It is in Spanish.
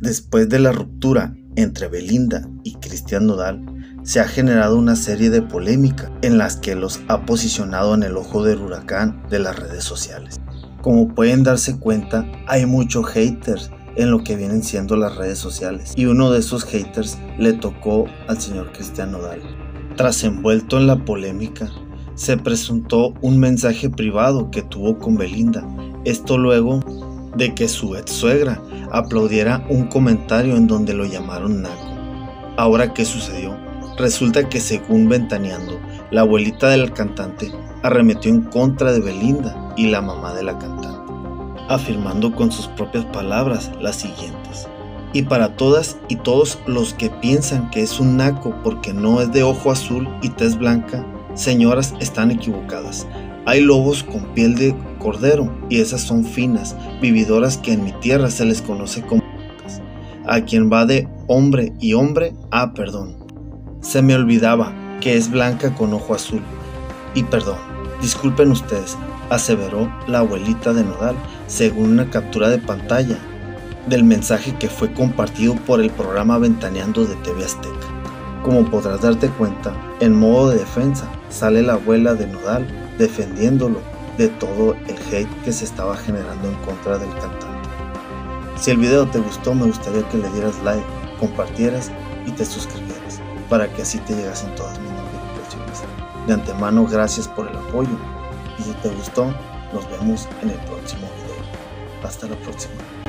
Después de la ruptura entre Belinda y Cristian Nodal, se ha generado una serie de polémica en las que los ha posicionado en el ojo del huracán de las redes sociales. Como pueden darse cuenta, hay muchos haters en lo que vienen siendo las redes sociales y uno de esos haters le tocó al señor Cristian Nodal. Tras envuelto en la polémica, se presentó un mensaje privado que tuvo con Belinda, esto luego de que su ex suegra aplaudiera un comentario en donde lo llamaron Naco. Ahora, ¿qué sucedió? Resulta que según Ventaneando, la abuelita del cantante arremetió en contra de Belinda y la mamá de la cantante, afirmando con sus propias palabras las siguientes. Y para todas y todos los que piensan que es un naco porque no es de ojo azul y tez blanca, señoras están equivocadas. Hay lobos con piel de cordero y esas son finas, vividoras que en mi tierra se les conoce como a quien va de hombre y hombre, ah, perdón. Se me olvidaba que es blanca con ojo azul. Y perdón, disculpen ustedes, aseveró la abuelita de Nodal, según una captura de pantalla del mensaje que fue compartido por el programa Ventaneando de TV Azteca. Como podrás darte cuenta, en modo de defensa sale la abuela de Nodal defendiéndolo de todo el hate que se estaba generando en contra del cantante. Si el video te gustó, me gustaría que le dieras like, compartieras y te suscribieras para que así te llegasen todas mis notificaciones. De antemano, gracias por el apoyo y si te gustó, nos vemos en el próximo video. Hasta la próxima.